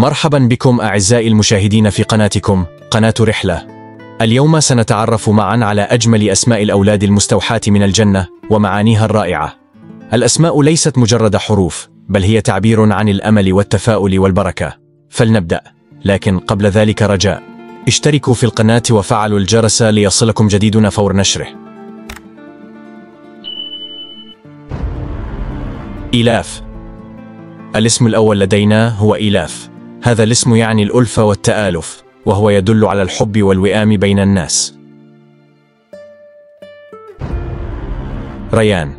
مرحبا بكم أعزائي المشاهدين في قناتكم قناة رحلة. اليوم سنتعرف معا على أجمل أسماء الأولاد المستوحاة من الجنة ومعانيها الرائعة. الأسماء ليست مجرد حروف بل هي تعبير عن الأمل والتفاؤل والبركة. فلنبدأ لكن قبل ذلك رجاء. اشتركوا في القناة وفعلوا الجرس ليصلكم جديدنا فور نشره. إيلاف. الاسم الأول لدينا هو إيلاف. هذا الاسم يعني الألفة والتآلف وهو يدل على الحب والوئام بين الناس. ريان.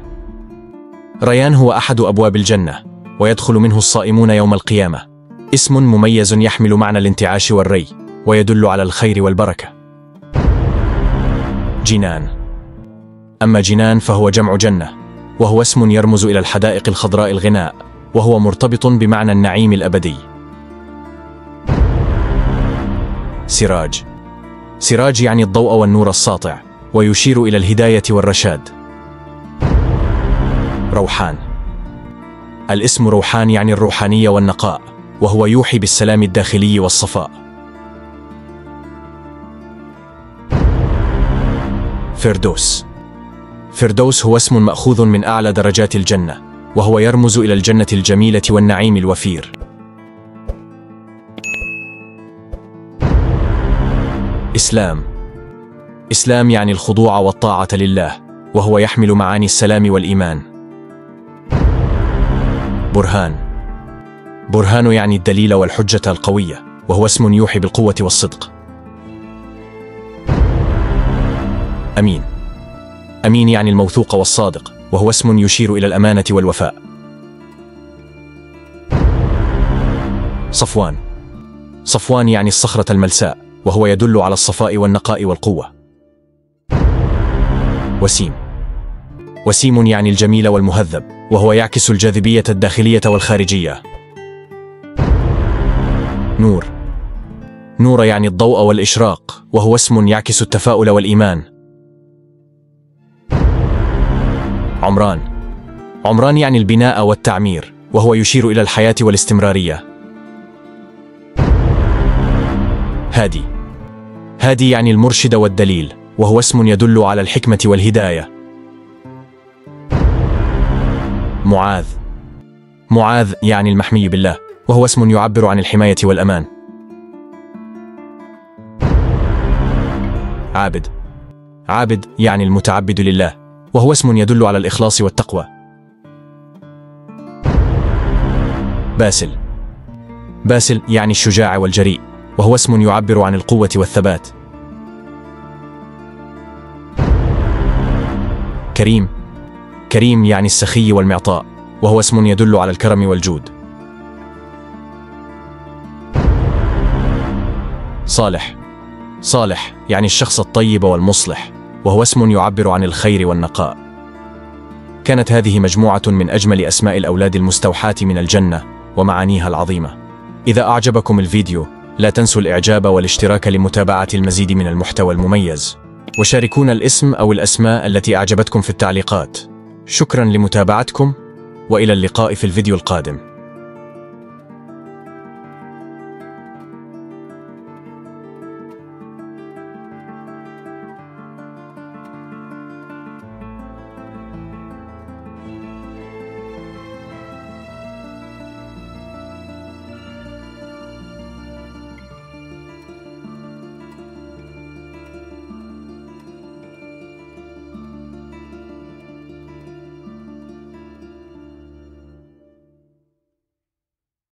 ريان هو أحد أبواب الجنة ويدخل منه الصائمون يوم القيامة. اسم مميز يحمل معنى الانتعاش والري ويدل على الخير والبركة. جنان. أما جنان فهو جمع جنة وهو اسم يرمز إلى الحدائق الخضراء الغناء وهو مرتبط بمعنى النعيم الأبدي. سراج. سراج يعني الضوء والنور الساطع ويشير إلى الهداية والرشاد. روحان. الاسم روحان يعني الروحانية والنقاء وهو يوحي بالسلام الداخلي والصفاء. فردوس. فردوس هو اسم مأخوذ من أعلى درجات الجنة وهو يرمز إلى الجنة الجميلة والنعيم الوفير. إسلام إسلام يعني الخضوع والطاعة لله وهو يحمل معاني السلام والإيمان. برهان. برهان يعني الدليل والحجة القوية وهو اسم يوحي بالقوة والصدق. أمين. أمين يعني الموثوق والصادق وهو اسم يشير إلى الأمانة والوفاء. صفوان. صفوان يعني الصخرة الملساء. وهو يدل على الصفاء والنقاء والقوة. وسيم. وسيم يعني الجميل والمهذب وهو يعكس الجاذبية الداخلية والخارجية. نور. نور يعني الضوء والإشراق وهو اسم يعكس التفاؤل والإيمان. عمران. عمران يعني البناء والتعمير وهو يشير إلى الحياة والاستمرارية. هادي. هادي يعني المرشد والدليل وهو اسم يدل على الحكمة والهداية. معاذ. معاذ يعني المحمي بالله وهو اسم يعبر عن الحماية والأمان. عابد. عابد يعني المتعبد لله وهو اسم يدل على الإخلاص والتقوى. باسل. باسل يعني الشجاع والجريء. وهو اسم يعبر عن القوة والثبات. كريم. كريم يعني السخي والمعطاء وهو اسم يدل على الكرم والجود. صالح. صالح يعني الشخص الطيب والمصلح وهو اسم يعبر عن الخير والنقاء. كانت هذه مجموعة من أجمل أسماء الأولاد المستوحاة من الجنة ومعانيها العظيمة. إذا أعجبكم الفيديو لا تنسوا الإعجاب والاشتراك لمتابعة المزيد من المحتوى المميز. وشاركونا الاسم أو الأسماء التي أعجبتكم في التعليقات. شكرا لمتابعتكم وإلى اللقاء في الفيديو القادم.